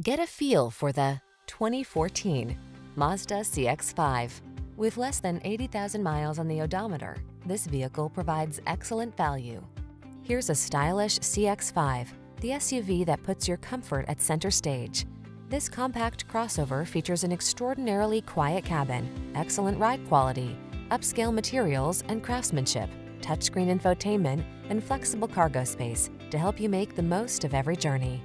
Get a feel for the 2014 Mazda CX-5. With less than 80,000 miles on the odometer, this vehicle provides excellent value. Here's a stylish CX-5, the SUV that puts your comfort at center stage. This compact crossover features an extraordinarily quiet cabin, excellent ride quality, upscale materials and craftsmanship, touchscreen infotainment, and flexible cargo space to help you make the most of every journey.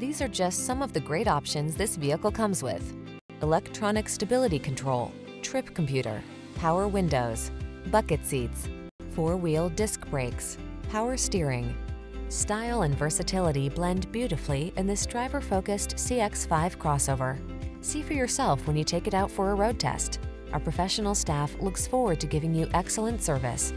These are just some of the great options this vehicle comes with. Electronic stability control, trip computer, power windows, bucket seats, four-wheel disc brakes, power steering. Style and versatility blend beautifully in this driver-focused CX-5 crossover. See for yourself when you take it out for a road test. Our professional staff looks forward to giving you excellent service.